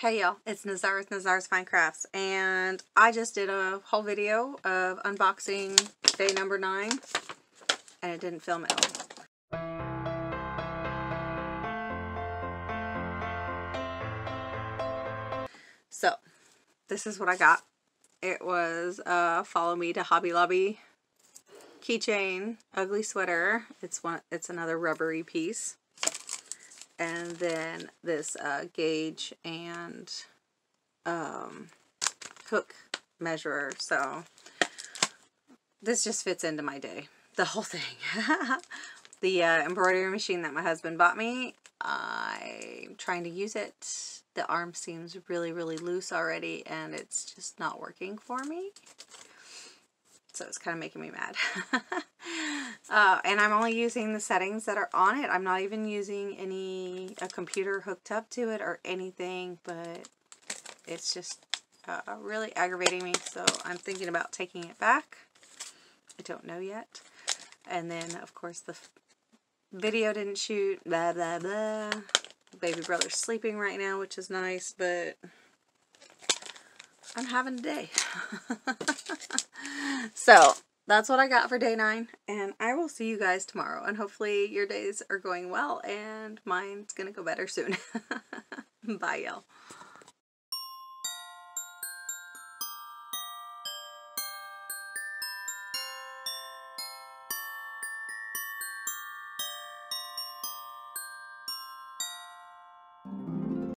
Hey y'all, it's Nazara with Nazara's Fine Crafts, and I just did a whole video of unboxing day number nine, and it didn't film at all. So, this is what I got. It was a Follow Me to Hobby Lobby keychain, ugly sweater. It's one. It's another rubbery piece and then this uh, gauge and um, hook measurer. So this just fits into my day, the whole thing. the uh, embroidery machine that my husband bought me, I'm trying to use it. The arm seems really, really loose already, and it's just not working for me so it's kind of making me mad. uh, and I'm only using the settings that are on it. I'm not even using any a computer hooked up to it or anything, but it's just uh, really aggravating me. So I'm thinking about taking it back. I don't know yet. And then, of course, the video didn't shoot, blah, blah, blah. Baby brother's sleeping right now, which is nice, but I'm having a day. so that's what I got for day nine, and I will see you guys tomorrow. And hopefully, your days are going well, and mine's gonna go better soon. Bye, y'all.